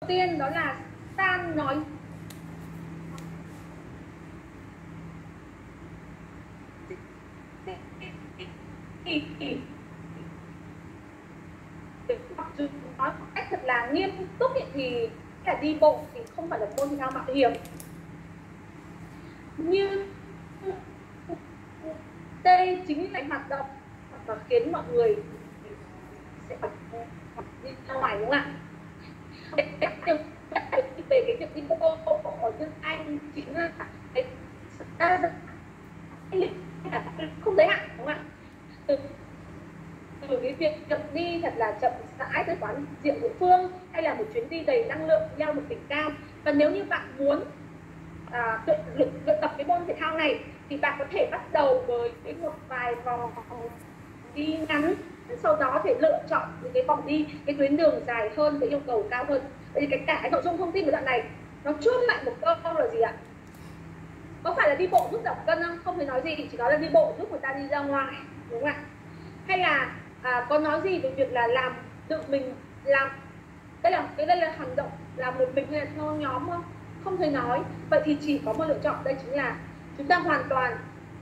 tiên đó là tan nói. Mặc dù nói cách thật là nghiêm túc thì là đi bộ thì không phải là môn thể thao mạo hiểm. Như đây chính là hoạt động và khiến mọi người sẽ đi ra ngoài, đúng không ạ? Về cái việc đi bộ ở nước Anh chính là cái không giới hạn đúng không ạ từ từ cái việc chậm đi thật là chậm rãi tới quán rượu địa phương hay là một chuyến đi đầy năng lượng leo một đỉnh cao và nếu như bạn muốn à, luyện, luyện, luyện tập cái môn thể thao này thì bạn có thể bắt đầu với một vài vòng đi ngắn sau đó phải lựa chọn những cái vòng đi cái tuyến đường dài hơn với yêu cầu cao hơn. Vậy thì cái cả cái nội dung thông tin của đoạn này nó chốt lại một câu là gì ạ? Có phải là đi bộ giúp giảm cân không? Không thể nói gì chỉ nói là đi bộ giúp người ta đi ra ngoài đúng không ạ? Hay là à, có nói gì về việc là làm tự mình làm đây là cái đây là hành động làm một mình hay là theo nhóm không? Không thể nói. Vậy thì chỉ có một lựa chọn đây chính là chúng ta hoàn toàn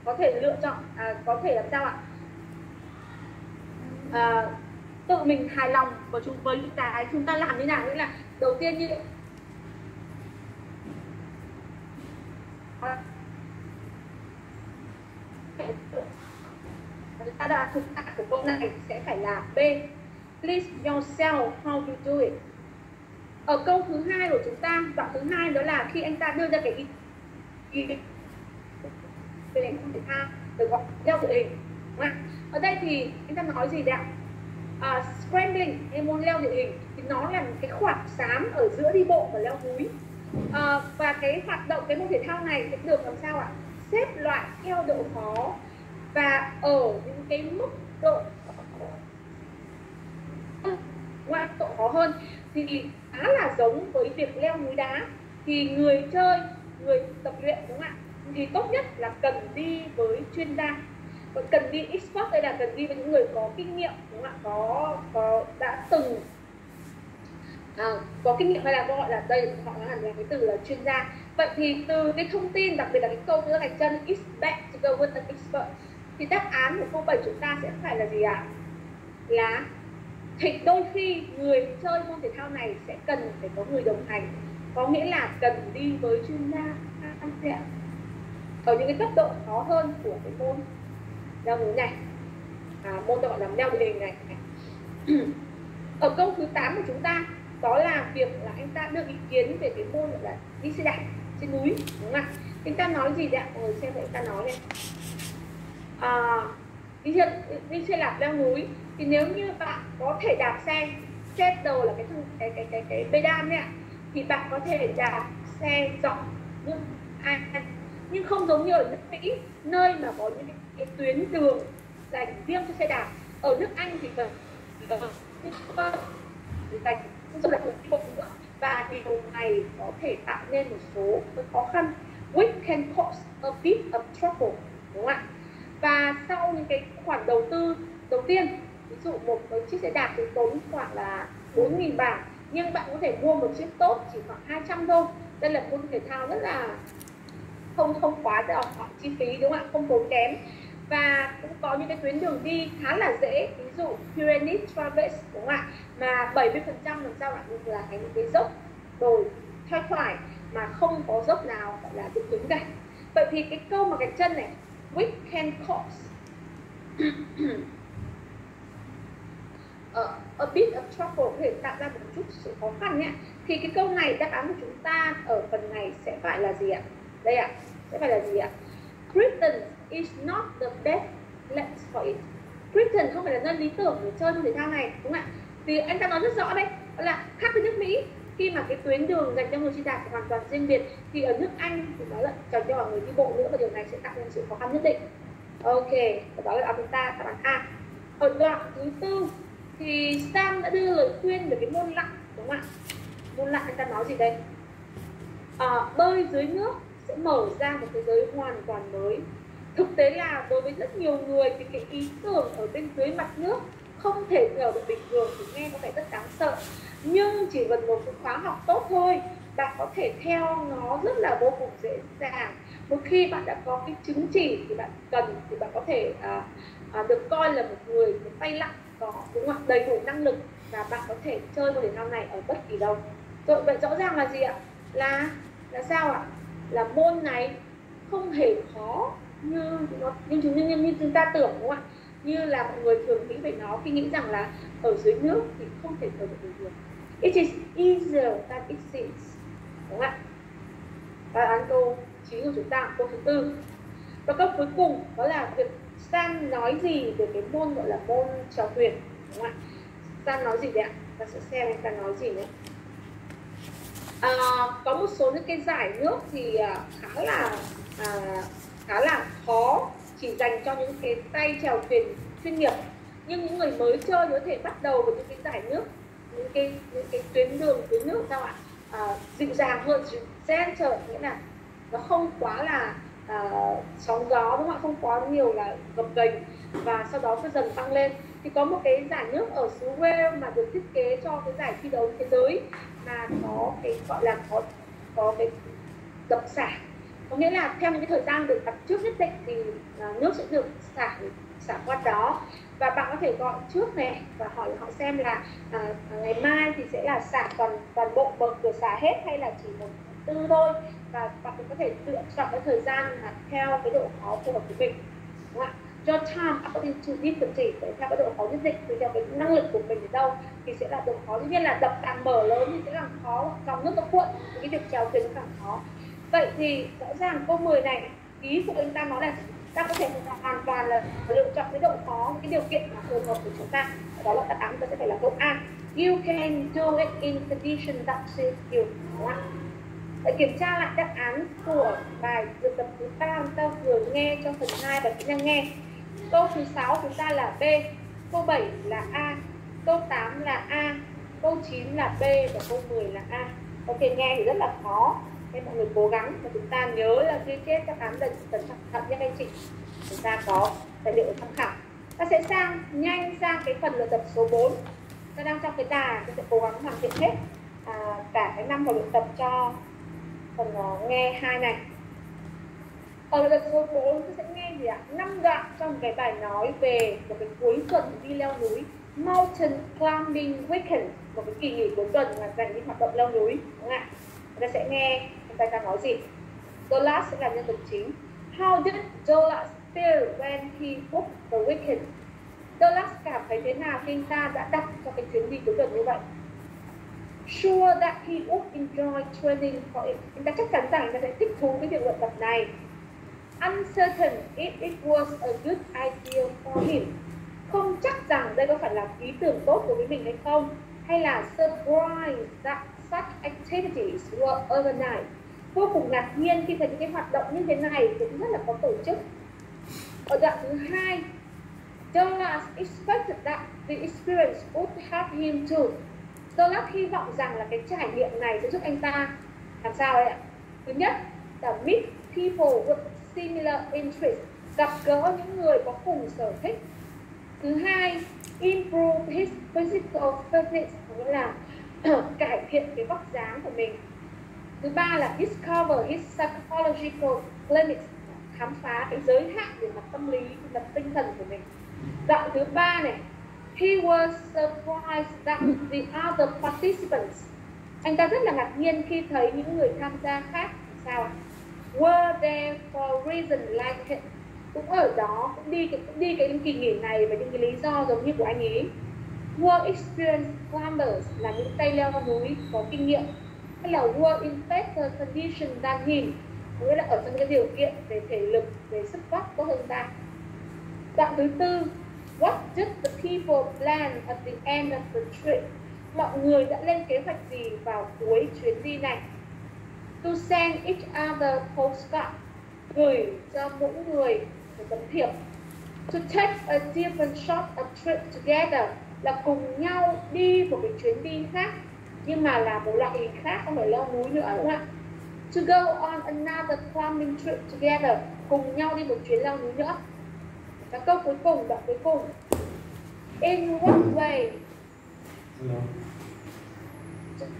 có thể lựa chọn à, có thể làm sao ạ? À, tự mình hài lòng của chúng với những cái chúng ta làm như nào nghĩa là đầu tiên như ta đã thực tại của câu này sẽ phải là B please yourself how you do it ở câu thứ hai của chúng ta đoạn thứ hai đó là khi anh ta đưa ra cái ý, để về thể thao được gọi theo địa hình ở đây thì anh ta nói gì đấy ạ? À, scrambling hay môn leo địa hình thì nó là một cái khoảng xám ở giữa đi bộ và leo núi. À, và cái hoạt động cái môn thể thao này sẽ được làm sao ạ? Xếp loại theo độ khó và ở những cái mức độ ngoại độ khó hơn thì khá là giống với việc leo núi đá. Thì người chơi người tập luyện đúng không ạ? Thì tốt nhất là cần đi với chuyên gia cần đi expert đây là cần đi với những người có kinh nghiệm đúng không ạ? Có có đã từng. À, có kinh nghiệm hay là gọi là đây họ nói là cái từ là chuyên gia. Vậy thì từ cái thông tin đặc biệt là cái câu giữa gạch chân is better to go with an expert thì đáp án của câu 7 chúng ta sẽ phải là gì ạ? À? Là thì đôi khi người chơi môn thể thao này sẽ cần phải có người đồng hành. Có nghĩa là cần đi với chuyên gia ở những cái cấp độ khó hơn của cái môn leo núi này. À, môn gọi là leo địa hình này ở câu thứ 8 của chúng ta đó là việc là anh ta đưa ý kiến về cái môn gọi là đi xe đạp trên núi đúng không ạ? Anh ta nói gì đấy ạ? Mọi người xem anh ta nói này à, đi xe đi xe đạp leo núi thì nếu như bạn có thể đạp xe xe đầu là cái cái cái cái cái pedal đấy ạ thì bạn có thể đạp xe rộng nhưng ai nhưng không giống như ở nước Mỹ nơi mà có những cái tuyến đường dành riêng cho xe đạp. Ở nước Anh thì cần dành cho là một bộ nữa. Và điều này có thể tạo nên một số khó khăn. Which can cause a bit of trouble, đúng không ạ? Và sau những cái khoản đầu tư đầu tiên, ví dụ một cái chiếc xe đạp thì tốn khoảng là 4.000 bảng. Nhưng bạn có thể mua một chiếc tốt chỉ khoảng 200 thôi. Đây là môn thể thao rất là không không quá đòi chi phí, đúng không ạ? Không tốn kém và cũng có những cái tuyến đường đi khá là dễ ví dụ Pyrenees Traverse đúng không ạ? Mà 70 phần trăm làm sao bạn là cái những cái dốc đồi thoai thoải mà không có dốc nào gọi là bị cứng cả. Vậy thì cái câu mà gạch chân này which can cause uh, ờ, a bit of trouble có thể tạo ra một chút sự khó khăn nhé. Thì cái câu này đáp án của chúng ta ở phần này sẽ phải là gì ạ? Đây ạ sẽ phải là gì ạ? Britain is not the best place for it. Britain không phải là nơi lý tưởng để chơi môn thể thao này đúng không ạ? Thì anh ta nói rất rõ đây là khác với nước Mỹ. Khi mà cái tuyến đường dành cho người đi đạp hoàn toàn riêng biệt thì ở nước Anh thì đó là dành cho người đi bộ nữa và điều này sẽ tạo nên sự khó khăn nhất định. Ok và đó là chúng ta đáp án A. Ở đoạn thứ tư thì Sam đã đưa lời khuyên về cái môn lặn đúng không ạ? Môn lặn anh ta nói gì đây? À, bơi dưới nước sẽ mở ra một thế giới hoàn toàn mới. Thực tế là đối với rất nhiều người thì cái ý tưởng ở bên dưới mặt nước không thể thở được bình thường thì nghe có vẻ rất đáng sợ. Nhưng chỉ cần một khóa học tốt thôi bạn có thể theo nó rất là vô cùng dễ dàng. Một khi bạn đã có cái chứng chỉ thì bạn cần thì bạn có thể à, à, được coi là một người một tay lặng có đúng không đầy đủ năng lực và bạn có thể chơi môn thể thao này ở bất kỳ đâu. Rồi vậy rõ ràng là gì ạ? Là là sao ạ? Là môn này không hề khó như nó như chúng như, như chúng ta tưởng đúng không ạ? Như là mọi người thường nghĩ về nó khi nghĩ rằng là ở dưới nước thì không thể thở được. Bình thường it is easier than it seems đúng không ạ? Và án câu chính của chúng ta câu thứ tư. Và câu cuối cùng đó là việc Sang nói gì về cái môn gọi là môn trò thuyền đúng không ạ? Sang nói gì đấy ạ? Ta sẽ xem anh ta nói gì nhé à, có một số những cái giải nước thì ờ, khá là à, khá là khó chỉ dành cho những cái tay chèo thuyền chuyên nghiệp. Nhưng những người mới chơi có thể bắt đầu với những cái giải nước những cái những cái tuyến đường tuyến nước sao ạ? À, dịu dàng hơn gen trở nghĩa là nó không quá là à, sóng gió đúng không ạ? Không quá nhiều là gập ghềnh và sau đó cứ dần tăng lên thì có một cái giải nước ở xứ Wales mà được thiết kế cho cái giải thi đấu thế giới mà có cái gọi là có có cái dập xả. Có nghĩa là theo những cái thời gian được đặt trước nhất định thì à, nước sẽ được xả xả qua đó. Và bạn có thể gọi trước này và hỏi họ xem là à, à ngày mai thì sẽ là xả toàn toàn bộ bậc cửa xả hết hay là chỉ một tư thôi? Và bạn có thể lựa chọn cái thời gian là theo cái độ khó phù hợp của mình đúng không ạ? Cho time according to chỉ để theo cái độ khó nhất định. Tùy theo cái năng lực của mình đến đâu thì sẽ là độ khó. Tuy nhiên là đập càng mở lớn thì sẽ càng khó, dòng nước nó cuộn, thì cái việc trèo thuyền càng khó. Vậy thì rõ ràng câu 10 này, ý của anh ta nói là ta có thể hoàn toàn là lựa chọn cái độ khó, cái điều kiện mà phù hợp của chúng ta. Đó là đáp án ta sẽ phải là câu A. You can do it in condition that suits you. Đúng không Để kiểm tra lại đáp án của bài luyện tập thứ ba chúng ta vừa nghe trong phần 2 và kỹ năng nghe câu thứ 6 chúng ta là B câu 7 là A câu 8 là A câu 9 là B và câu 10 là A. Ok nghe thì rất là khó. Nên mọi người cố gắng và chúng ta nhớ là ghi chép các án lần cẩn thận thận nhất anh chị. Chúng ta có tài liệu tham khảo. Ta sẽ sang nhanh sang cái phần luyện tập số 4 ta đang trong cái đà ta sẽ cố gắng hoàn thiện hết à, cả cái năm vào luyện tập cho phần ờ, nghe hai này. Ở luyện tập số 4 ta sẽ gì ạ? Năm đoạn trong cái bài nói về một cái cuối tuần đi leo núi, Mountain Climbing Weekend, một cái kỳ nghỉ cuối tuần là dành đi hoạt động leo núi, đúng không ạ? Ta sẽ nghe người ta nói gì? Dolas sẽ là nhân vật chính. How did Dolas feel when he booked the weekend? Dolas cảm thấy thế nào khi anh ta đã đặt cho cái chuyến đi cuối tuần như vậy? Sure that he would enjoy training for it. Anh ta chắc chắn rằng anh ta sẽ thích thú cái việc luyện tập này. Uncertain if it was a good idea for him Không chắc rằng đây có phải là ý tưởng tốt đối với mình hay không Hay là surprised that such activities were organized. Vô cùng ngạc nhiên khi thấy những cái hoạt động như thế này cũng rất là có tổ chức. Ở đoạn thứ hai, Douglas expected that the experience would help him too. Douglas hy vọng rằng là cái trải nghiệm này sẽ giúp anh ta làm sao đấy ạ? Thứ nhất là meet people with similar interests, gặp gỡ những người có cùng sở thích. Thứ hai, improve his physical fitness, nghĩa là cải thiện cái vóc dáng của mình. Thứ ba là discover his psychological limits khám phá cái giới hạn về mặt tâm lý về mặt tinh thần của mình. Đoạn thứ ba này he was surprised that the other participants. Anh ta rất là ngạc nhiên khi thấy những người tham gia khác sao ạ? Were there for reason like it? Cũng ở đó, cũng đi cũng đi cái kỳ nghỉ này với những cái lý do giống như của anh ấy. Were experienced climbers là những tay leo núi có kinh nghiệm. Hay là were in better condition than him? Nghĩa là ở trong cái điều kiện về thể lực, về sức vóc tốt hơn ta. Đoạn thứ tư, what did the people plan at the end of the trip? Mọi người đã lên kế hoạch gì vào cuối chuyến đi này? To send each other postcard gửi cho mỗi người một tấm thiệp. To take a different short of trip together là cùng nhau đi một cái chuyến đi khác, nhưng mà là một loại hình khác, không phải leo núi nữa, đúng không ạ? To go on another climbing trip together, cùng nhau đi một chuyến leo núi nữa. Và câu cuối cùng, đoạn cuối cùng. In what way?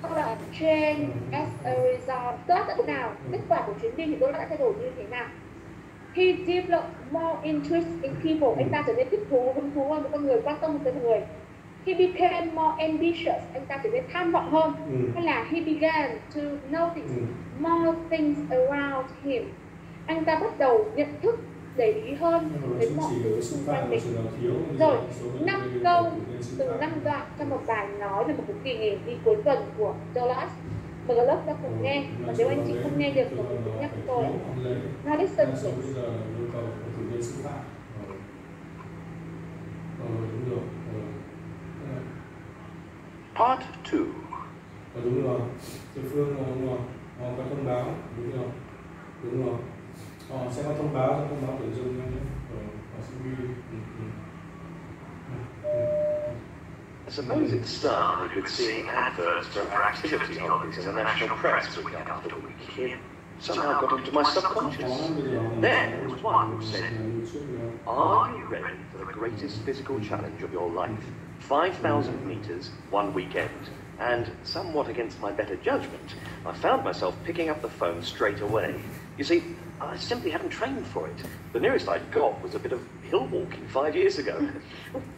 Sau là change as a result tốt là thế nào kết quả của chuyến đi thì tôi đã thay đổi như thế nào he developed more interest in people anh ta trở nên thích thú hứng thú hơn với con người quan tâm với người he became more ambitious anh ta trở nên tham vọng hơn ừ. hay là he began to notice Ừ. more things around him anh ta bắt đầu nhận thức để ý hơn đến mọi thứ xung quanh mình Rồi, năm câu từ năm đoạn trong một bài nói về một cái kỳ nghỉ đi cuối tuần của mời cả lớp ta cùng nghe. Và nếu anh chị không nghe được thì mình cũng nhắc tôi. Cử viên sư phạm. Ờ Ờ, đúng rồi ờ. Ờ, Part 2. ờ, đúng rồi. Địa phương là đúng rồi. Họ có thông báo đúng rồi. Đúng rồi. Họ sẽ có thông báo sẽ thông báo tuyển dụng nhé. Họ sẽ ghi. Ừ, ừ. Ừ, ừ. I suppose it started with seeing adverts for activity holidays in the national press week after week. It somehow got into my subconscious. Then there was one which said, Are you ready for the greatest physical challenge of your life? 5,000 meters, one weekend. And somewhat against my better judgment, I found myself picking up the phone straight away. You see, I simply hadn't trained for it. The nearest I'd got was a bit of hill walking five years ago.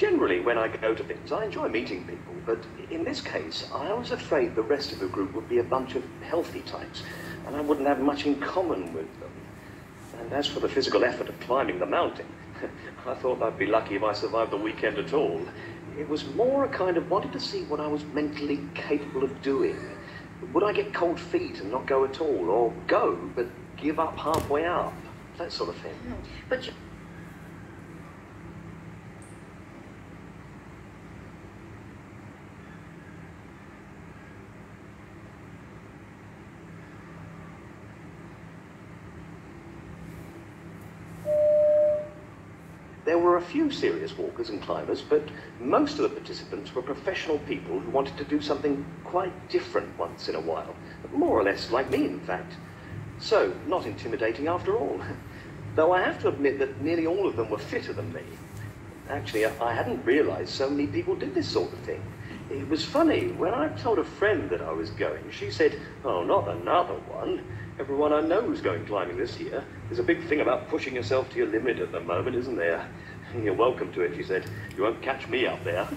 Generally, when I go to things, I enjoy meeting people, but in this case, I was afraid the rest of the group would be a bunch of healthy types, and I wouldn't have much in common with them. And as for the physical effort of climbing the mountain, I thought I'd be lucky if I survived the weekend at all. It was more a kind of wanting to see what I was mentally capable of doing. Would I get cold feet and not go at all, or go but give up halfway up? That sort of thing. But a few serious walkers and climbers, but most of the participants were professional people who wanted to do something quite different once in a while. More or less like me, in fact. So, not intimidating after all. Though I have to admit that nearly all of them were fitter than me. Actually, I hadn't realized so many people did this sort of thing. It was funny, when I told a friend that I was going, she said, Oh, not another one. Everyone I know is going climbing this year. There's a big thing about pushing yourself to your limit at the moment, isn't there? You're welcome to it, she said. You won't catch me up there.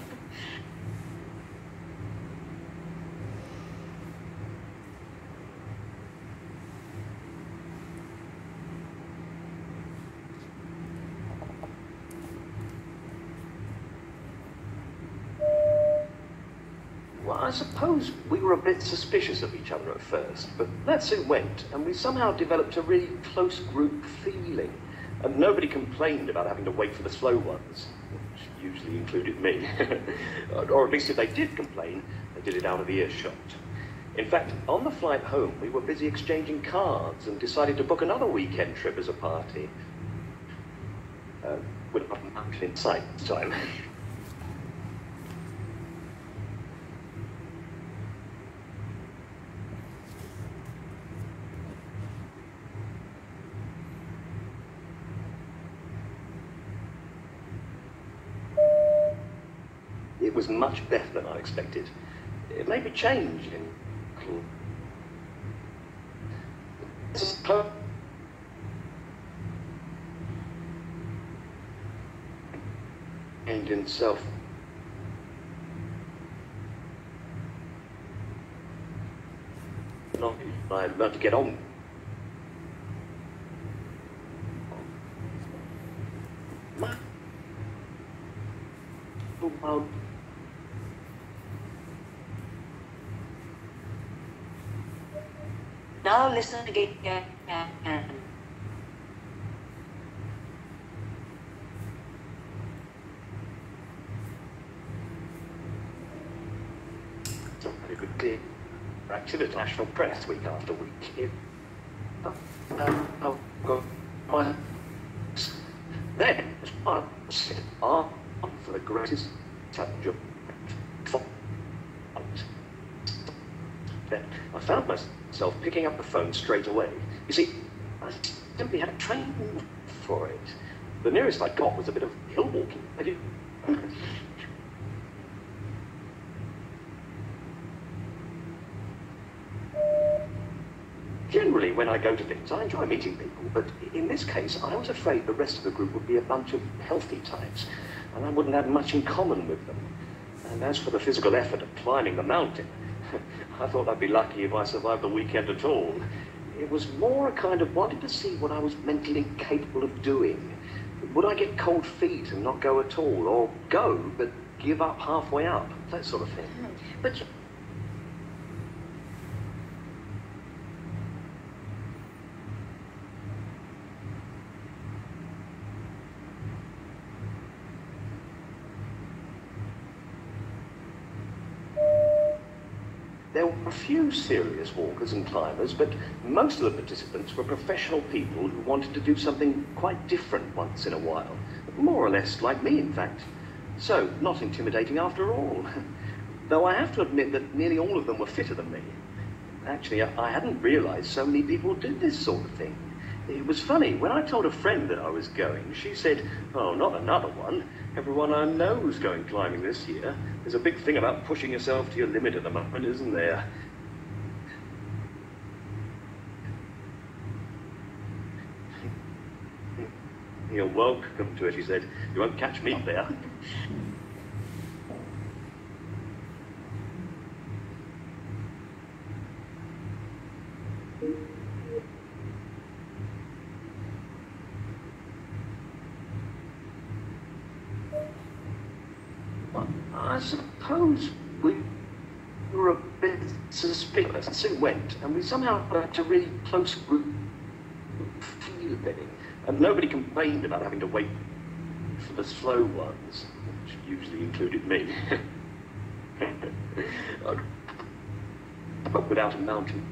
I suppose we were a bit suspicious of each other at first, but that soon went, and we somehow developed a really close group feeling. And nobody complained about having to wait for the slow ones, which usually included me. or at least if they did complain, they did it out of the earshot. In fact, on the flight home, we were busy exchanging cards and decided to book another weekend trip as a party. Uh, with not much in sight this time. It was much better than I expected. It made me change in and in self. Not, I learned to get on. sa ganyan. Somebody good day. Back to the national press week after week. Straight away. You see, I simply had a train for it. The nearest I got was a bit of hill walking. I did. Generally, when I go to things, I enjoy meeting people, but in this case, I was afraid the rest of the group would be a bunch of healthy types, and I wouldn't have much in common with them. And as for the physical effort of climbing the mountain, I thought I'd be lucky if I survived the weekend at all. It was more a kind of wanting to see what I was mentally capable of doing. Would I get cold feet and not go at all, or go but give up halfway up? That sort of thing. Mm-hmm. But few serious walkers and climbers, but most of the participants were professional people who wanted to do something quite different once in a while. More or less like me, in fact. So, not intimidating after all. Though I have to admit that nearly all of them were fitter than me. Actually, I hadn't realized so many people did this sort of thing. It was funny, when I told a friend that I was going, she said, Oh, not another one. Everyone I know is going climbing this year. There's a big thing about pushing yourself to your limit at the moment, isn't there? You're welcome to it, he said. You won't catch me there. I suppose we were a bit suspicious. Soon went, and we somehow got a really close group and nobody complained about having to wait for the slow ones, which usually included me. but without a mountain.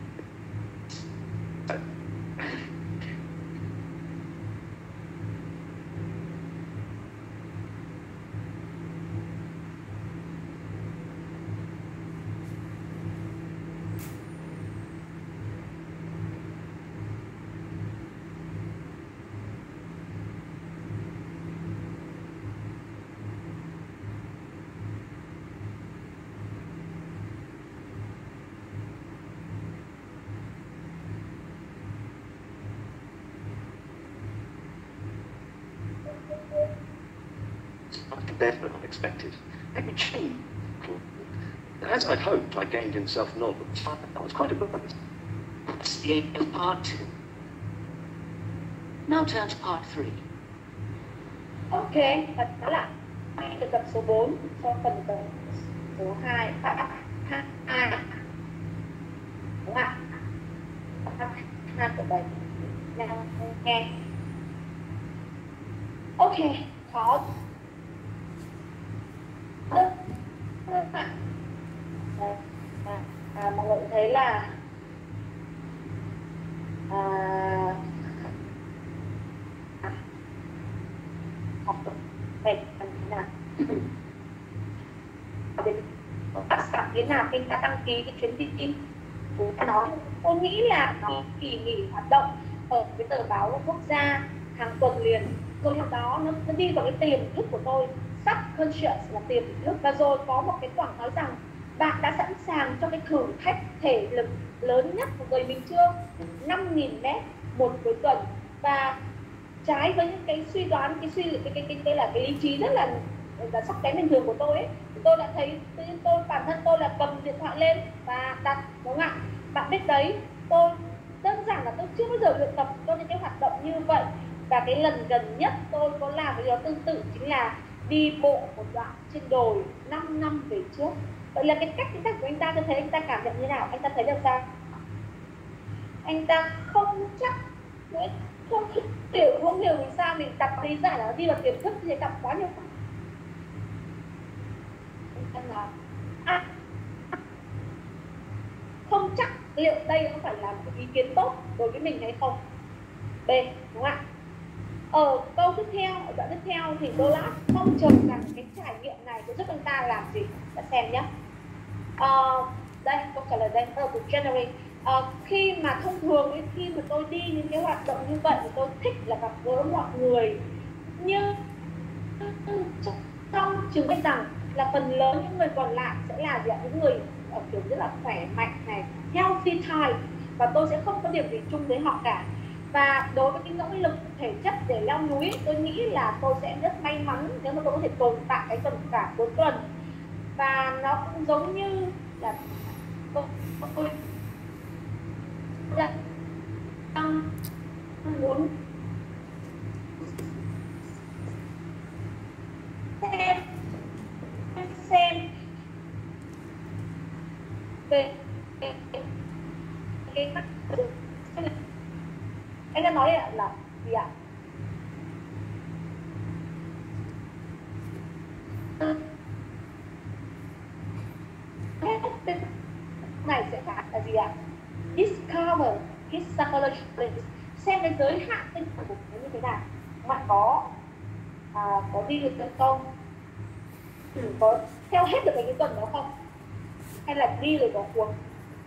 Something better than unexpected. Let me change. As I'd hoped, I gained in self-knowledge. That was quite a bonus. that's the end of part two. Now turn to part three. Ok, và đó là từ tập số 4 cho phần tập số 2 à, à, à, đúng ạ? hai của bảy đang nghe ok có Đức Đức ạ Đây, à, mọi người thấy là à, học tập về làm thế nào? Để các sản thế nào khi ta đăng ký cái chuyến đi của nó tôi nghĩ là nó kỳ nghỉ hoạt động ở cái tờ báo quốc gia hàng tuần liền. Rồi đó nó, nó đi vào cái tiềm thức của tôi. Subconscious là tiềm thức. Và rồi có một cái quảng nói rằng bạn đã sẵn sàng cho cái thử thách thể lực lớn nhất của người mình chưa 5.000 mét một cuối tuần. Và trái với những cái suy đoán cái suy cái cái cái, cái là cái lý trí rất là là sắc bén bình thường của tôi ấy tôi đã thấy tự nhiên tôi bản thân tôi là cầm điện thoại lên và đặt đúng không ạ? Bạn biết đấy tôi đơn giản là tôi chưa bao giờ luyện tập cho những cái hoạt động như vậy. Và cái lần gần nhất tôi có làm cái điều tương tự chính là đi bộ một đoạn trên đồi 5 năm về trước vậy là cái cách tính cách của anh ta tôi thấy anh ta cảm nhận như nào? Anh ta thấy được sao? Anh ta không chắc nữa không hiểu không hiểu vì sao mình tập lý giải là đi vào tiềm thức thì tập quá nhiều. Anh là, à, không chắc liệu đây có phải là một ý kiến tốt đối với mình hay không? B đúng không ạ? Ở câu tiếp theo ở đoạn tiếp theo thì Dolas mong chờ rằng cái trải nghiệm này sẽ giúp anh ta làm gì? Ta xem nhé. Ờ, đây câu trả lời đây ở của January. Uh, khi mà thông thường ấy, khi mà tôi đi những cái hoạt động như vậy thì tôi thích là gặp gỡ mọi người. Nhưng trong trường biết rằng là phần lớn những người còn lại sẽ là gì ạ những người ở kiểu rất là khỏe mạnh này healthy type và tôi sẽ không có điểm gì chung với họ cả. Và đối với cái nỗ lực thể chất để leo núi tôi nghĩ là tôi sẽ rất may mắn nếu mà tôi có thể tồn tại cái tuần cả cuối tuần và nó cũng giống như là tôi, tôi đang muốn xem xem về cái mắt anh đang nói là, là gì ạ này sẽ phải là gì ạ discover his psychological xem cái giới hạn tinh thần của nó như thế nào bạn có à, có đi được tấn công? Ừ, có theo hết được cái tuần đó không? Hay là đi rồi bỏ cuộc?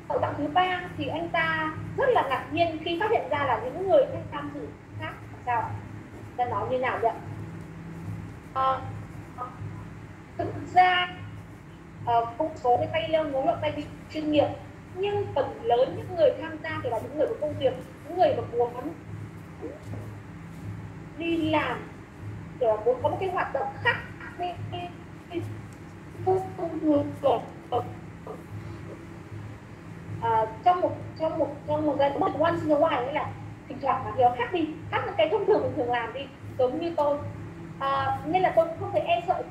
Ở đoạn thứ ba thì anh ta rất là ngạc nhiên khi phát hiện ra là những người tham dự khác sao ta nói như nào vậy? À, thực ra à, cũng số cái tay leo núi hoặc tay bị chuyên nghiệp nhưng phần lớn những người tham gia thì là những người có công việc những người mà muốn đi làm kiểu muốn có một cái hoạt động khác. Thông thường à, trong một trong một trong một giai một once in a while là thỉnh thoảng mà điều khác đi khác những cái thông thường mình thường làm đi giống như tôi. À, nên là tôi không thấy e sợ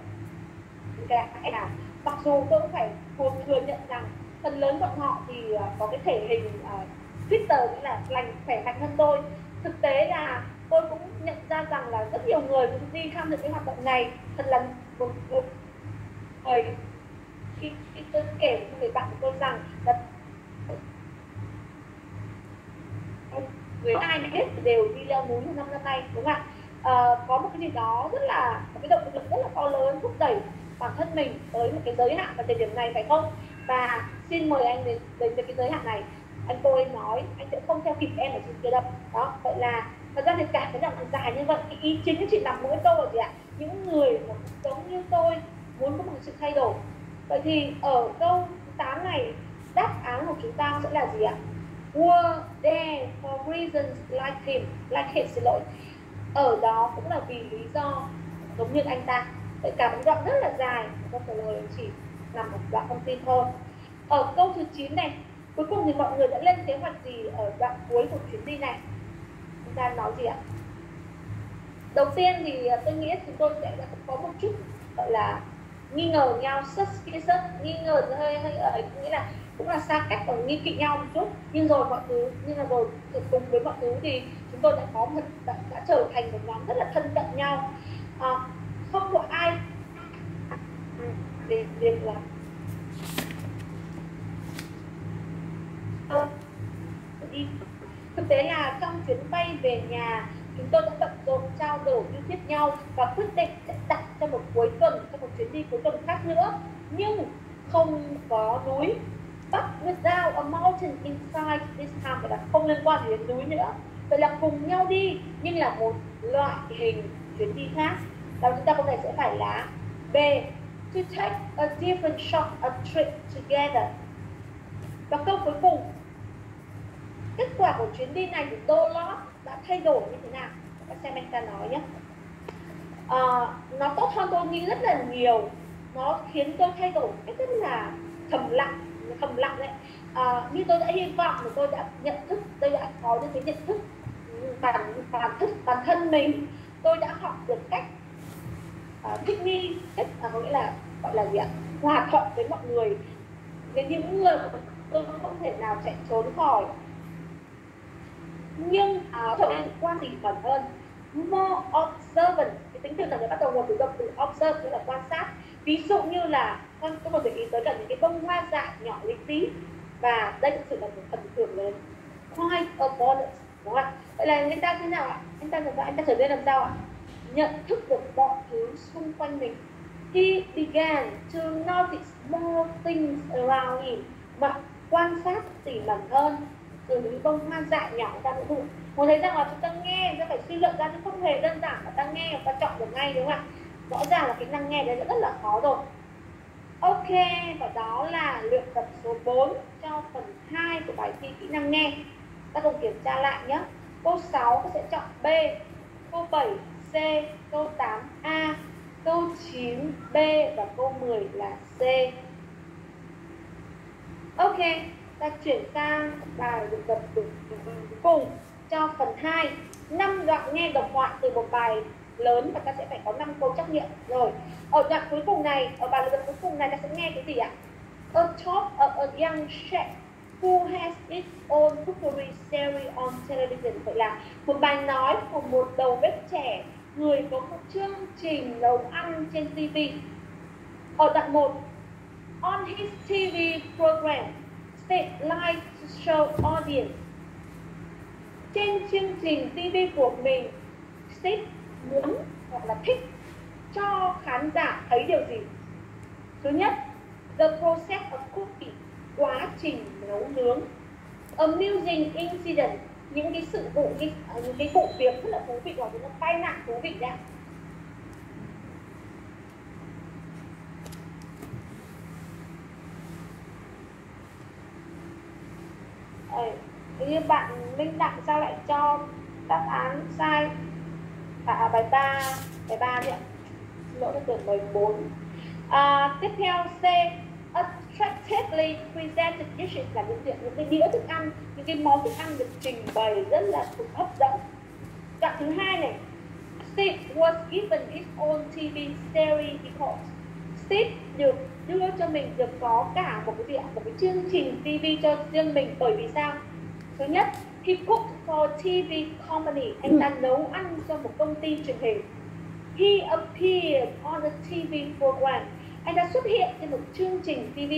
cái nào mặc dù tôi cũng phải thừa nhận rằng phần lớn bọn họ thì à, có cái thể hình uh, Twitter là lành khỏe mạnh hơn tôi. Thực tế là tôi cũng nhận ra rằng là rất nhiều người cũng đi tham dự cái hoạt động này. Thật là một, một người khi, khi tôi kể với người bạn của tôi rằng là người ai mà hết đều đi leo núi trong năm năm nay đúng không ạ? À, có một cái gì đó rất là một cái động lực rất là to lớn thúc đẩy bản thân mình tới một cái giới hạn vào thời điểm này phải không? Và xin mời anh đến đến với cái giới hạn này. Anh tôi nói anh sẽ không theo kịp em ở trên kia đâu. Đó vậy là thật ra thì cả cái đoạn dài như vậy, cái ý chính chỉ nằm mỗi câu là gì ạ? Những người mà giống như tôi muốn có một sự thay đổi. Vậy thì ở câu 8 này, đáp án của chúng ta sẽ là gì ạ? Were there for reasons like him? Like him, xin lỗi. Ở đó cũng là vì lý do giống như anh ta. Vậy cả một đoạn rất là dài câu trả lời, chỉ nằm một đoạn thông tin thôi. Ở câu thứ 9 này, cuối cùng thì mọi người đã lên kế hoạch gì ở đoạn cuối của chuyến đi này? Gian nói gì ạ? Đầu tiên thì à, tôi nghĩ chúng tôi sẽ có một chút gọi là nghi ngờ nhau suspicious nghi ngờ hơi hơi ờ, ở nghĩa là cũng là xa cách và nghi kỵ nhau một chút. Nhưng rồi mọi thứ nhưng mà rồi cùng với mọi thứ thì chúng tôi đã có một đã, đã trở thành một nhóm rất là thân cận nhau. À, không có ai về việc là đi thực tế là trong chuyến bay về nhà, chúng tôi đã bận rộn trao đổi như tiếp nhau và quyết định sẽ đặt cho một cuối tuần cho một chuyến đi cuối tuần khác nữa. Nhưng không có núi but without a mountain inside this time và là không liên quan đến núi nữa. Vậy là cùng nhau đi, nhưng là một loại hình chuyến đi khác. Và chúng ta có thể sẽ phải là B, to take a different shot, a trip together. Và câu cuối cùng kết quả của chuyến đi này của Dolores đã thay đổi như thế nào? Các xem anh ta nói nhé. À, nó tốt hơn tôi nghĩ rất là nhiều. Nó khiến tôi thay đổi cách rất là thầm lặng thầm lặng đấy. À, như tôi đã hy vọng là tôi đã nhận thức tôi đã có được cái nhận thức ừ, bản bản thức bản thân mình. Tôi đã học được cách uh, thích nghi cách à, có nghĩa là gọi là gì ạ? Hòa thuận với mọi người. Với những người tôi không thể nào chạy trốn khỏi nhưng uh, trở nên quan tỉ mẩn hơn more observant. Cái tính từ này bắt đầu nguồn từ động từ observe nghĩa là quan sát. Ví dụ như là con tôi một để ý tới cả những cái bông hoa dại nhỏ lý tí và đây thực sự là một phần thưởng lớn. Quite abundance đúng không ạ? Vậy là anh ta thế nào ạ? Anh ta làm sao anh ta trở nên làm sao ạ? Nhận thức được mọi thứ xung quanh mình. He began to notice more things around him. Mà quan sát tỉ mẩn hơn rồi những bông hoa dại nhỏ ta cũng được muốn thấy rằng là chúng ta nghe, chúng ta phải suy luận ra chứ không hề đơn giản mà ta nghe và ta chọn được ngay, đúng không ạ? Rõ ràng là kỹ năng nghe đấy rất là khó rồi. Ok, và đó là luyện tập số 4 cho phần 2 của bài thi kỹ năng nghe. Ta cùng kiểm tra lại nhé. Câu 6 ta sẽ chọn B câu 7 C câu 8 A câu 9 B và câu 10 là C. Ok ta chuyển sang bài luyện tập cuối cùng cho phần 2 năm đoạn nghe độc thoại từ một bài lớn và ta sẽ phải có 5 câu trắc nghiệm. Rồi, ở đoạn cuối cùng này, ở bài luyện tập cuối cùng này ta sẽ nghe cái gì ạ? A talk of a young chef who has its own cookery series on television. Vậy là một bài nói của một đầu bếp trẻ, người có một chương trình nấu ăn trên TV ở đoạn 1 on his TV program. State live show audience. Trên chương trình TV của mình State muốn hoặc là thích cho khán giả thấy điều gì? Thứ nhất the process of cooking quá trình nấu nướng. Amusing incident những cái sự vụ những, những cái vụ việc rất là thú vị hoặc những tai nạn thú vị đấy Ờ, như bạn Minh Đặng sao lại cho đáp án sai? À, à bài 3 bài 3 đi ạ. Lỗi tôi tưởng bài 4 à, tiếp theo C attractively presented dishes là những những, những cái đĩa thức ăn những cái món thức ăn được trình bày rất là hấp dẫn. Đoạn thứ hai này Steve was given his own TV series because Steve được đưa cho mình được có cả một cái gì ạ? một cái chương trình TV cho riêng mình. Bởi vì sao? Thứ nhất he cooked for TV company. Anh ta nấu ăn cho một công ty truyền hình. He appeared on the TV program. Anh ta xuất hiện trên một chương trình TV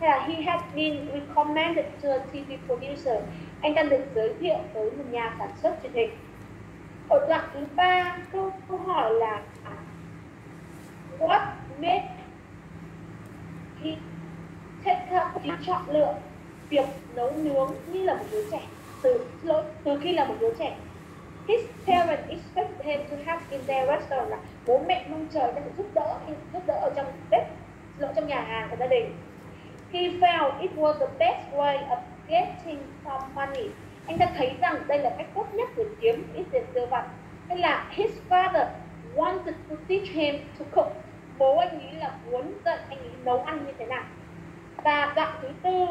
hay là he had been recommended to a TV producer. Anh ta được giới thiệu tới một nhà sản xuất truyền hình. Ở đoạn thứ ba câu, câu hỏi là à, what made he take up he chọn lựa. Việc nấu nướng như là một đứa trẻ. Từ từ khi là một đứa trẻ. His parents expect him to help in their restaurant là bố mẹ mong chờ sẽ giúp đỡ giúp đỡ ở trong bếp lỗ trong nhà hàng của gia đình. He felt it was the best way of getting some money. Anh ta thấy rằng đây là cách tốt nhất để kiếm ít tiền tiêu vặt hay là his father wanted to teach him to cook bố anh nghĩ là muốn dạy anh ấy nấu ăn như thế nào? Và đoạn thứ tư,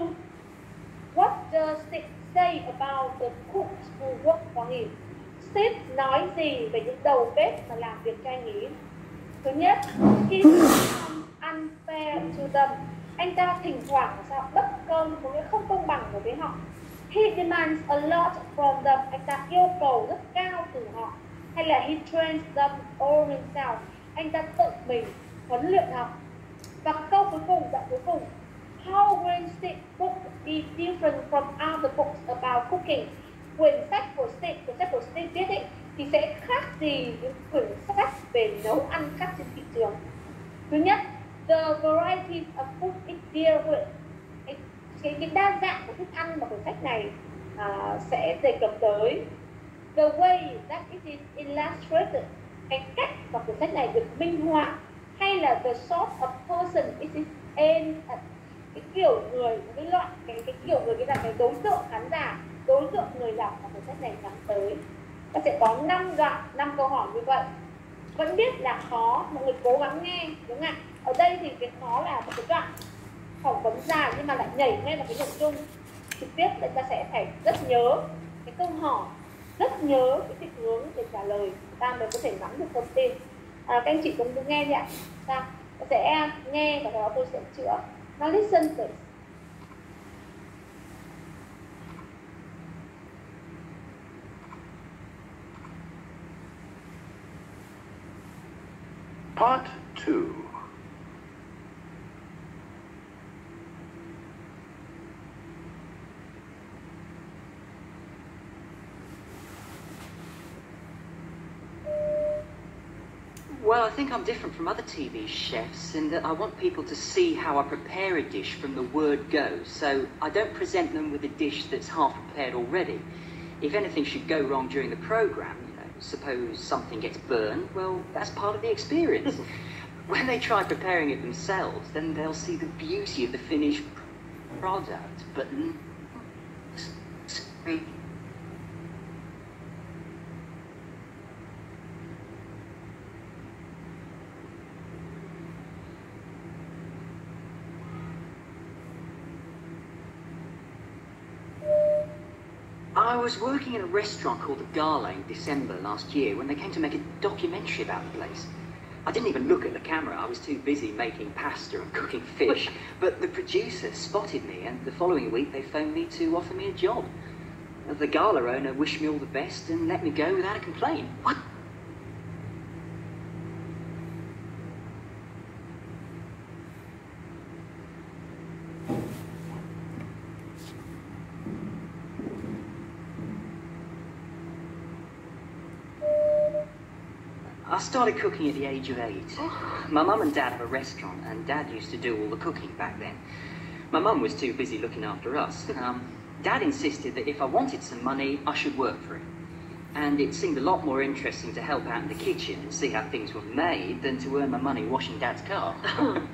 what does it say about the cooks who work for him? Steve nói gì về những đầu bếp mà làm việc cho anh ấy? Thứ nhất he unfair to them, anh ta thỉnh thoảng sao bất công có nghĩa không công bằng đối với họ. He demands a lot from them. Anh ta yêu cầu rất cao từ họ. Hay là he trains them all himself. Anh ta tự mình huấn luyện học. Và câu cuối cùng đoạn cuối cùng. How will Steve book be different from other books about cooking? Quyển sách của Steve quyển sách của Steve viết ấy thì sẽ khác gì những quyển sách về nấu ăn khác trên thị trường? Thứ nhất the variety of food it deal with cái, cái, đa dạng của thức ăn mà quyển sách này uh, sẽ đề cập tới. The way that it is illustrated. Cái cách mà quyển sách này được minh họa hay là the sort of person it? Is aimed at cái kiểu người, cái loại, cái cái kiểu người, cái là cái đối tượng khán giả, đối tượng người đọc mà cuốn sách này nhắm tới. Ta sẽ có 5 đoạn 5 câu hỏi như vậy. Vẫn biết là khó, mọi người cố gắng nghe, đúng không ạ? Ở đây thì cái khó là một cái đoạn phỏng vấn dài nhưng mà lại nhảy ngay vào cái nội dung. Trực tiếp để ta sẽ phải rất nhớ cái câu hỏi, rất nhớ cái định hướng để trả lời. Ta mới có thể nắm được thông tin à, các anh chị cũng nghe đi ạ. Sao? Ta sẽ nghe và đó tôi sẽ chữa. Now listen please. Part 2. Think I'm different from other TV chefs in that I want people to see how I prepare a dish from the word go. So I don't present them with a dish that's half prepared already. If anything should go wrong during the program, you know, suppose something gets burned, well, that's part of the experience. when they try preparing it themselves, then they'll see the beauty of the finished product, but I was working in a restaurant called the Gala in December last year when they came to make a documentary about the place. I didn't even look at the camera. I was too busy making pasta and cooking fish. But the producer spotted me, and the following week they phoned me to offer me a job. The gala owner wished me all the best and let me go without a complaint. What? I started cooking at the age of eight. My mum and dad have a restaurant, and dad used to do all the cooking back then. My mum was too busy looking after us. Um, dad insisted that if I wanted some money, I should work for it. And it seemed a lot more interesting to help out in the kitchen and see how things were made than to earn my money washing dad's car.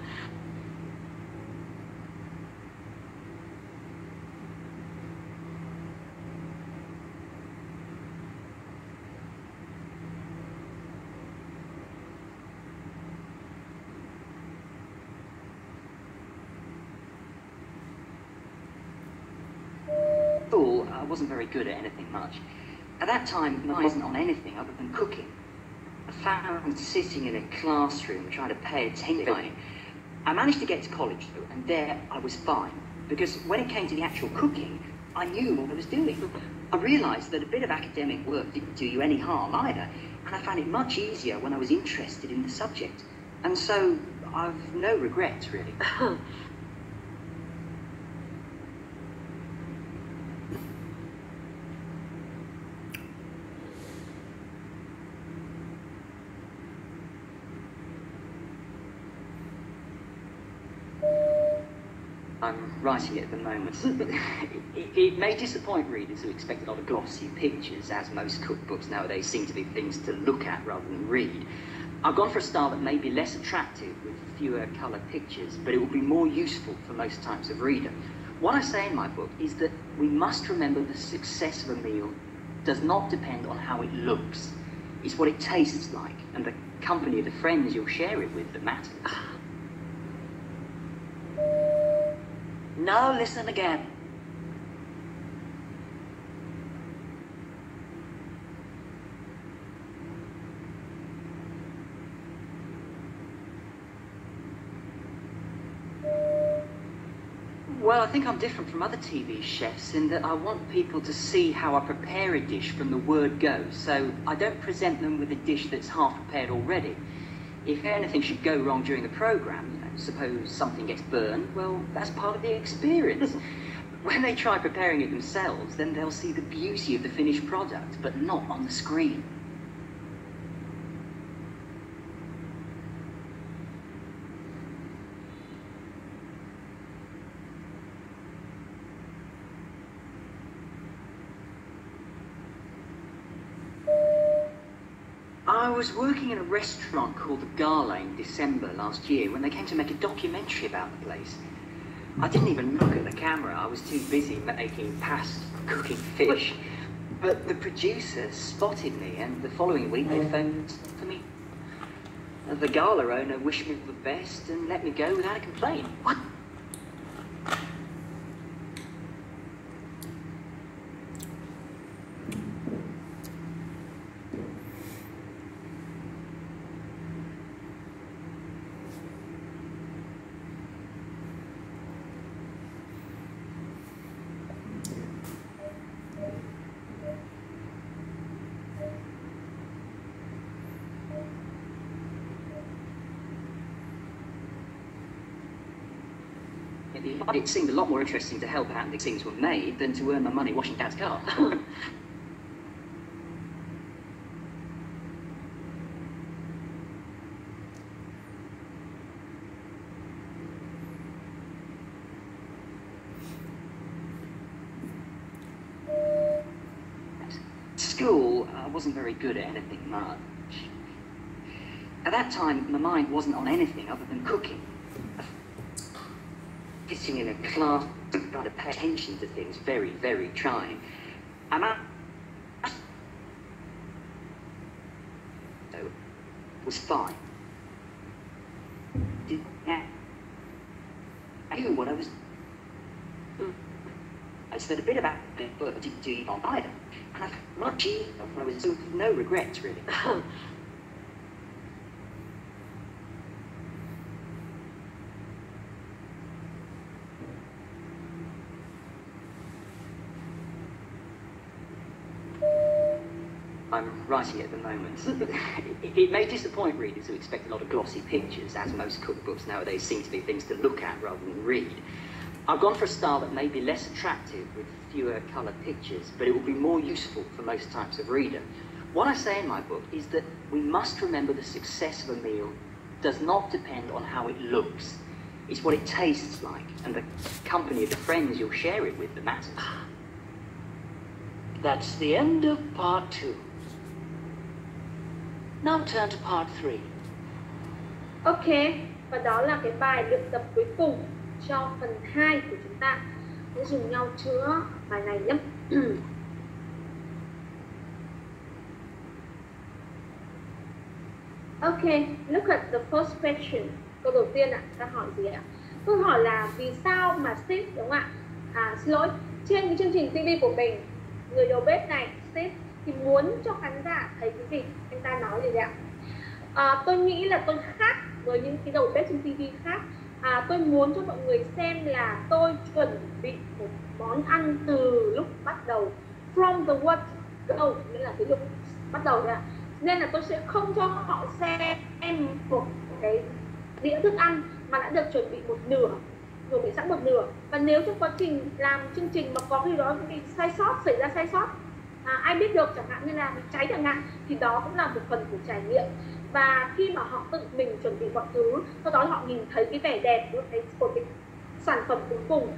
school, I wasn't very good at anything much. At that time, I wasn't on anything other than cooking. I found sitting in a classroom trying to pay attention. I managed to get to college, though, and there I was fine. Because when it came to the actual cooking, I knew what I was doing. I realised that a bit of academic work didn't do you any harm either, and I found it much easier when I was interested in the subject. And so, I've no regrets, really. I'm writing it at the moment. it, it may disappoint readers who expect a lot of glossy pictures, as most cookbooks nowadays seem to be things to look at rather than read. I've gone for a style that may be less attractive with fewer colour pictures, but it will be more useful for most types of reader. What I say in my book is that we must remember the success of a meal does not depend on how it looks. It's what it tastes like and the company of the friends you'll share it with that matters. Now listen again. Well, I think I'm different from other TV chefs in that I want people to see how I prepare a dish from the word go. So I don't present them with a dish that's half prepared already. If anything should go wrong during the program, suppose something gets burned, well, that's part of the experience. when they try preparing it themselves, then they'll see the beauty of the finished product, but not on the screen. I was working in a restaurant called the Gala in December last year when they came to make a documentary about the place. I didn't even look at the camera. I was too busy making pasta, cooking fish. But the producer spotted me, and the following week they phoned for me. The gala owner wished me the best and let me go without a complaint. What? it seemed a lot more interesting to help out the scenes were made than to earn my money washing dad's car. School, I wasn't very good at anything much. At that time, my mind wasn't on anything other than cooking. Sitting in a class, got to pay attention to things, very, very trying. And I was fine. Did I knew what I was I said a bit about it, but I didn't do it on either. And I much easier when I was with no regrets, really. I'm writing at the moment. it, may disappoint readers who expect a lot of glossy pictures, as most cookbooks nowadays seem to be things to look at rather than read. I've gone for a style that may be less attractive with fewer coloured pictures, but it will be more useful for most types of reader. What I say in my book is that we must remember the success of a meal does not depend on how it looks. It's what it tastes like, and the company of the friends you'll share it with that matters. That's the end of part two. Now turn to part 3. Ok, và đó là cái bài luyện tập cuối cùng cho phần 2 của chúng ta. Hãy dùng nhau chữa bài này nhé. ok, look at the first question. Câu đầu tiên ạ, ta hỏi gì ạ? Câu hỏi là vì sao mà Steve đúng không ạ? À, xin lỗi, trên cái chương trình TV của mình, người đầu bếp này, Steve thì muốn cho khán giả thấy cái gì? Anh ta nói gì ạ? À, tôi nghĩ là tôi khác với những cái đầu bếp trên TV khác à, tôi muốn cho mọi người xem là tôi chuẩn bị một món ăn từ lúc bắt đầu from the word oh, go nghĩa là cái lúc bắt đầu ra nên là tôi sẽ không cho họ xem một cái đĩa thức ăn mà đã được chuẩn bị một nửa chuẩn bị sẵn một nửa và nếu trong quá trình làm chương trình mà có gì đó bị sai sót xảy ra sai sót à, ai biết được chẳng hạn như là bị cháy chẳng hạn thì đó cũng là một phần của trải nghiệm. Và khi mà họ tự mình chuẩn bị mọi thứ sau đó họ nhìn thấy cái vẻ đẹp của cái, của cái sản phẩm cuối cùng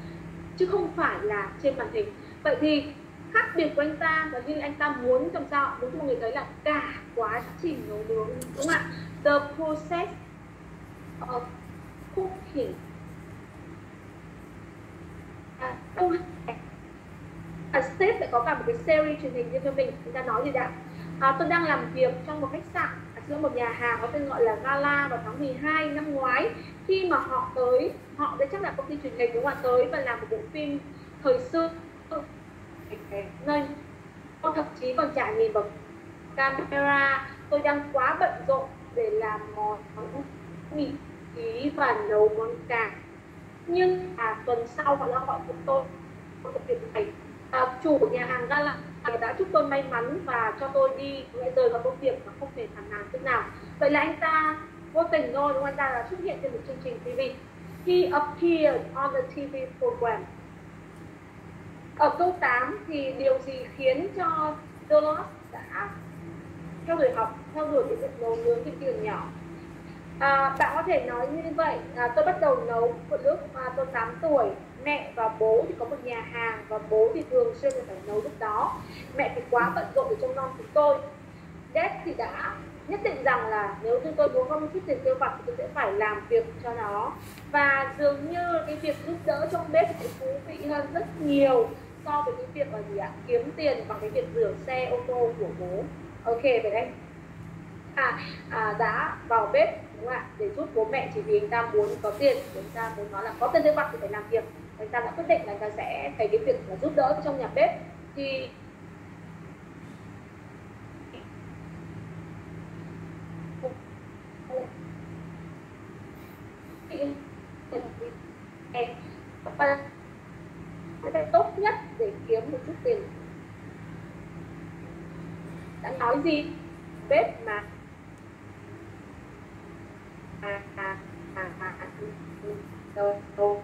chứ không phải là trên màn hình. Vậy thì khác biệt của anh ta là như anh ta muốn làm sao muốn cho mọi người thấy là cả quá trình nấu nướng đúng không ạ? The process of cooking. À, à, sếp sẽ có cả một cái series truyền hình riêng cho mình. Chúng ta nói gì đã? À, tôi đang làm việc trong một khách sạn giữa một nhà hàng có tên gọi là Gala vào tháng 12 năm ngoái. Khi mà họ tới họ đây chắc là công ty truyền hình đúng không ạ? Tới và làm một bộ phim thời xưa nên tôi thậm chí còn chả nhìn vào camera. Tôi đang quá bận rộn để làm món mì ý và nấu món cà. Nhưng à tuần sau họ lại gọi chúng tôi một việc này à, chủ của nhà hàng Gala người đã chúc tôi may mắn và cho tôi đi. Lại rời vào công việc mà không thể phản nàn chút nào. Vậy là anh ta vô tình thôi đúng anh ta là xuất hiện trên một chương trình TV he appeared on the TV program. Ở câu 8 thì điều gì khiến cho Dolores đã theo đuổi học theo đuổi cái việc nấu nướng cái trường nhỏ? À, bạn có thể nói như vậy. À, tôi bắt đầu nấu một lúc à, tôi 8 tuổi mẹ và bố thì có một nhà hàng và bố thì thường xuyên phải nấu lúc đó. Mẹ thì quá bận rộn để trông nom chúng tôi. Dad thì đã nhất định rằng là nếu như tôi muốn không chút tiền tiêu vặt thì tôi sẽ phải làm việc cho nó. Và dường như cái việc giúp đỡ trong bếp thì thú vị hơn rất nhiều so với cái việc là gì ạ? Kiếm tiền bằng cái việc rửa xe ô tô của bố. Ok vậy đấy. À, à đã vào bếp đúng không ạ? Để giúp bố mẹ chỉ vì anh ta muốn có tiền chúng ta muốn nói là có tiền tiêu vặt thì phải làm việc người ta đã quyết định là người ta sẽ thấy cái việc là giúp đỡ trong nhà bếp. Thì và tốt nhất để kiếm một chút tiền. Đã nói gì? Bếp mà. À à à à. à. Rồi rồi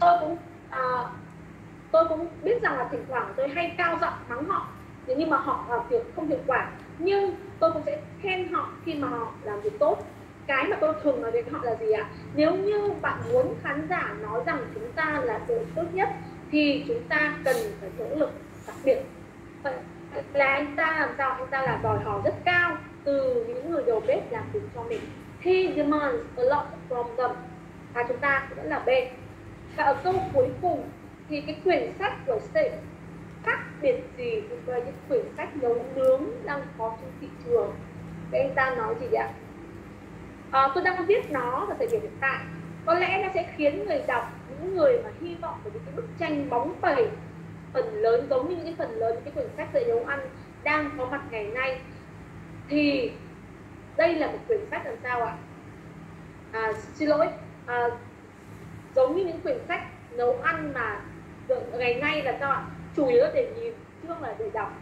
tôi cũng à, tôi cũng biết rằng là thỉnh thoảng tôi hay cao giọng mắng họ. Nếu như mà họ làm việc không hiệu quả. Nhưng tôi cũng sẽ khen họ khi mà họ làm việc tốt. Cái mà tôi thường nói với họ là gì ạ? Nếu như bạn muốn khán giả nói rằng chúng ta là đội tốt nhất, thì chúng ta cần phải nỗ lực đặc biệt. Vậy là anh ta làm sao? Anh ta là đòi hỏi rất cao từ những người đầu bếp làm việc cho mình. He demands a lot from them. Và chúng ta cũng là B và ở câu cuối cùng thì cái quyển sách của State khác biệt gì với những quyển sách nấu nướng đang có trên thị trường? Vậy anh ta nói gì ạ? À, tôi đang viết nó vào thời điểm hiện tại. Có lẽ nó sẽ khiến người đọc những người mà hy vọng về những cái bức tranh bóng bẩy phần lớn giống như những cái phần lớn những cái quyển sách về nấu ăn đang có mặt ngày nay. Thì đây là một quyển sách làm sao ạ? À, xin lỗi. À, giống như những quyển sách nấu ăn mà ngày nay là sao ạ? Chủ yếu để nhìn chương là để đọc.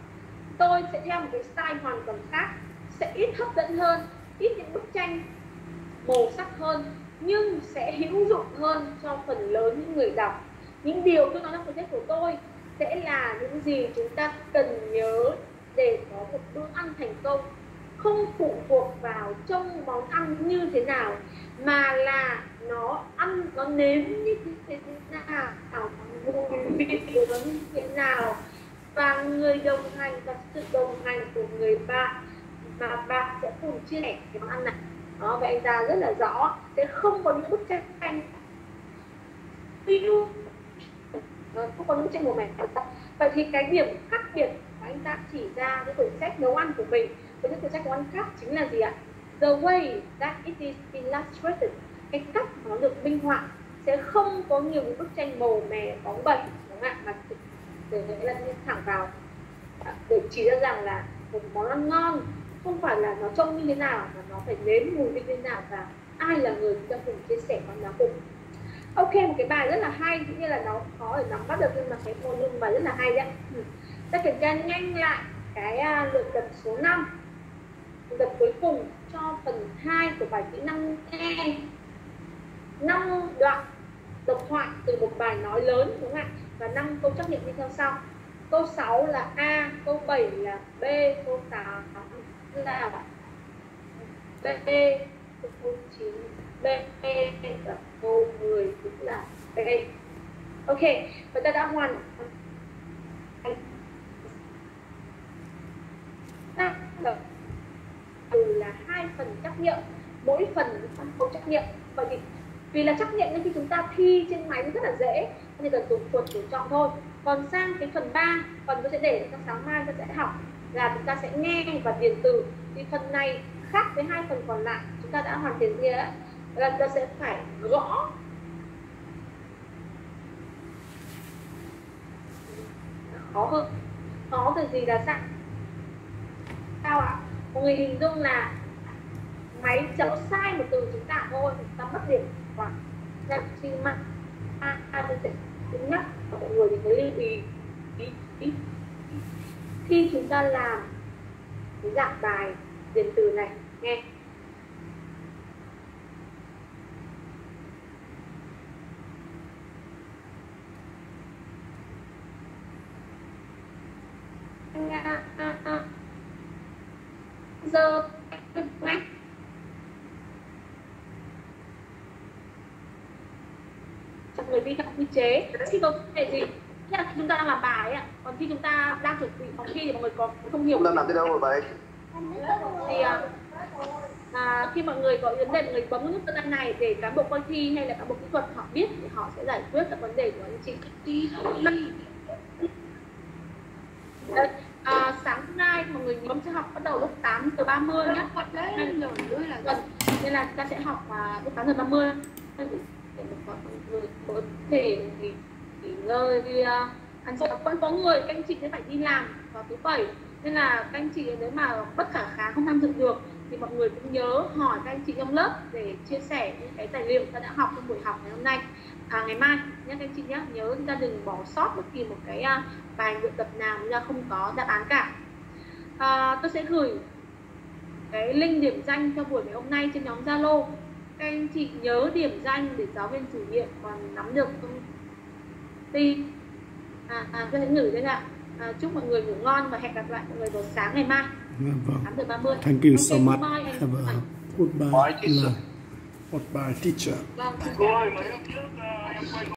Tôi sẽ theo một cái style hoàn toàn khác, sẽ ít hấp dẫn hơn, ít những bức tranh màu sắc hơn, nhưng sẽ hữu dụng hơn cho phần lớn những người đọc. Những điều tôi nói trong cuốn sách của tôi sẽ là những gì chúng ta cần nhớ để có một bữa ăn thành công. Không phụ thuộc vào trông món ăn như thế nào, mà là nó ăn, nó nếm như thế nào biết vị như thế nào và người đồng hành và sự đồng hành của người bạn mà bạn sẽ cùng chia sẻ cái món ăn này đó vậy anh ta rất là rõ sẽ không có những bức tranh view không có những tranh màu mè vậy thì cái điểm khác biệt mà anh ta chỉ ra cái quyển sách nấu ăn của mình với những quyển sách nấu ăn khác chính là gì ạ the way that it is illustrated cái cách nó được minh họa sẽ không có nhiều những bức tranh màu mè bóng bẩy đúng không ạ? Mà những lần là thẳng vào. Để chỉ ra rằng là một món ăn ngon không phải là nó trông như thế nào mà nó phải nếm mùi như thế nào và ai là người chúng ta cùng chia sẻ con nó cùng. Ok một cái bài rất là hay cũng như là nó khó để nắm bắt được nhưng mà cái môn nhưng mà rất là hay đấy. Ừ. ta kiểm tra nhanh lại cái uh, luyện tập số 5 luyện tập cuối cùng cho phần 2 của bài kỹ năng nghe năm đoạn độc thoại từ một bài nói lớn, đúng không ạ? Và năm câu trắc nghiệm như theo sau. Câu 6 là A, câu 7 là B, câu 8 là B, câu 9 B, và câu 10 cũng là B. Ok và ta đã hoàn từ là hai phần trắc nghiệm, mỗi phần năm câu trắc nghiệm. Vậy thì vì là trắc nghiệm nên khi chúng ta thi trên máy rất là dễ nên cần dùng chuột để chọn thôi. Còn sang cái phần 3 phần tôi sẽ để trong sáng mai ta sẽ học là chúng ta sẽ nghe và điền từ. Thì phần này khác với hai phần còn lại, chúng ta đã hoàn thiện kia là chúng ta sẽ phải gõ. Khó hơn. Khó từ gì là sao? Sao ạ? Người hình dung là máy chấm sai một từ chúng ta, thôi, chúng ta mất điểm và nên khi mà a tôi sẽ nhắc mọi người thì mới lưu ý ý. khi chúng ta làm cái dạng bài điền từ này, nghe. Giờ người vi phạm quy chế. Khi có vấn đề gì là khi chúng ta đang làm bài ạ. Còn khi chúng ta đang chuẩn bị phòng thi thì mọi người có không hiểu. Đang làm tới đâu rồi vậy thì à, à, khi mọi người có vấn đề mọi người bấm nút tên này để cán bộ coi thi hay là cán bộ kỹ thuật họ biết thì họ sẽ giải quyết các vấn đề của anh chị. Đấy, à, sáng nay mọi người nhóm sẽ học bắt đầu lúc 8 giờ 30 nhé nên là ta sẽ học à, lúc 8 giờ 30 có người có thể nghỉ, nghỉ ngơi đi ăn cơm vẫn có người các anh chị sẽ phải đi làm vào thứ bảy nên là các anh chị nếu mà bất khả kháng không tham dự được thì mọi người cũng nhớ hỏi các anh chị trong lớp để chia sẻ những cái tài liệu ta đã học trong buổi học ngày hôm nay à, ngày mai nhé các anh chị nhé nhớ chúng ta đừng bỏ sót bất kỳ một cái bài luyện tập nào chúng ta không có đáp án cả à, tôi sẽ gửi cái link điểm danh cho buổi ngày hôm nay trên nhóm Zalo các anh chị nhớ điểm danh để giáo viên chủ nhiệm còn nắm được công ty à, à tôi sẽ gửi đây ạ à, chúc mọi người ngủ ngon và hẹn gặp lại mọi người vào sáng ngày mai Vâng. 8 giờ 30 Thank you so much. Have a goodbye. Bye, teacher. Goodbye teacher vâng